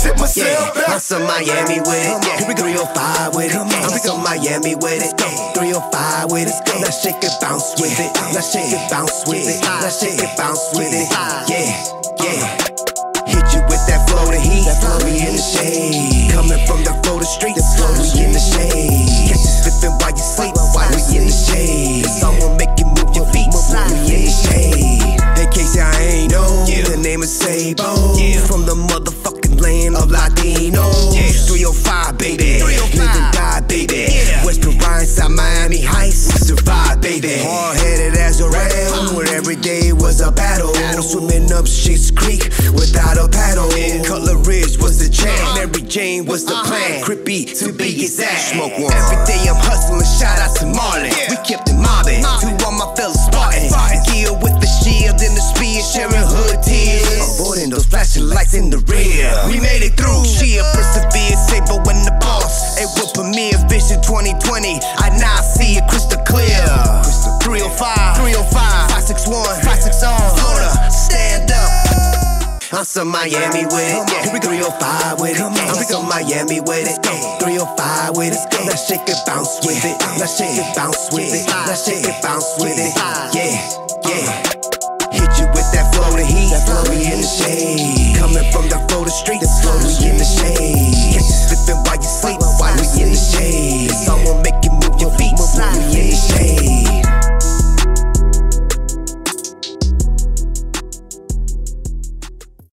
sit myself Yeah, I'm some Miami with it. Yeah, 305 with it. I'm some Miami with it. 305 with it. Now shake it, bounce with it. Now shake it, bounce with it. Now shake it, bounce with it. Yeah, yeah. Hit you with that Florida heat. We in the shade. Coming from the Florida streets. We in the shade. Catch you slipping while you sleep. We in the shade. Someone make you move your feet. We in the shade. In case y'all ain't know, the name is Sabo. Baby. Hard headed as a ram, where every day was a battle. Swimming up Shit's Creek without a paddle. Cutler Ridge was the jam. Uh-huh. Mary Jane was the uh-huh. plan. Crippy to be exact. Smoke one. Every day I'm hustling. Shout out to Marlon. We kept it mobbing. To all my fellas Spartan. Gear with the shield and the spear. Sharing hood tears. Avoiding those flashing lights in the rear. We made it through. She a persevere. Saber when the boss. It will premiere Vision 2020. I now see it crystal clear. I'm some Miami with it. Yeah, 305 with it. I'm some Miami with it. 305 with it. Now shake it, bounce with it. Now shake it, bounce with it. Now shake it, bounce with it. Yeah, yeah. Hit you with that Florida heat. We in the shade. Coming from the Florida streets. We in the shade. Catch